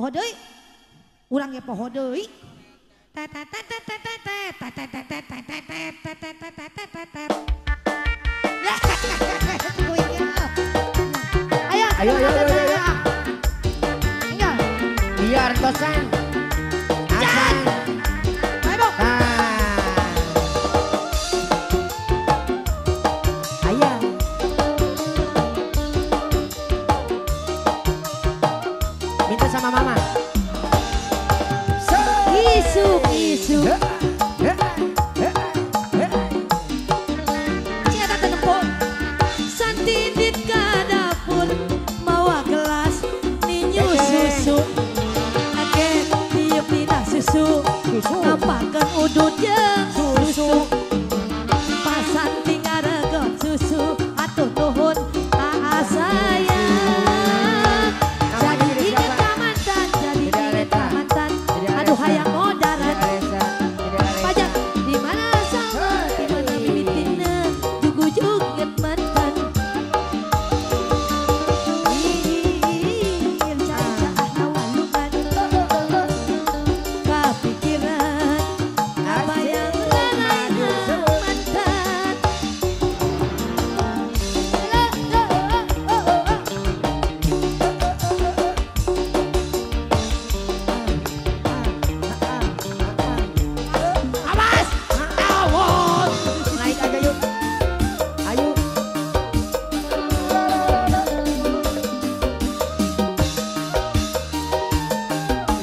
poho deui urang ge poho deui ayo ayo ayo ayo biar kosan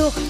sur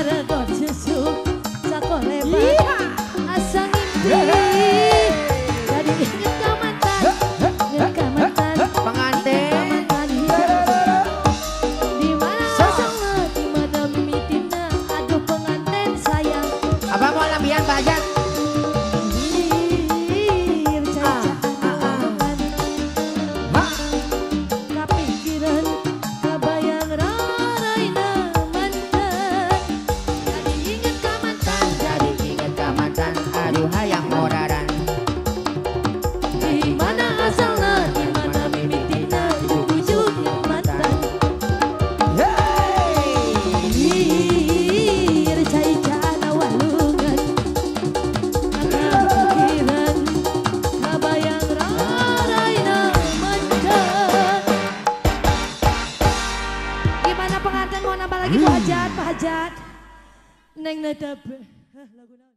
Sarado Jesu Sakore Bang iya. Asang Dad. Neng netepe. tập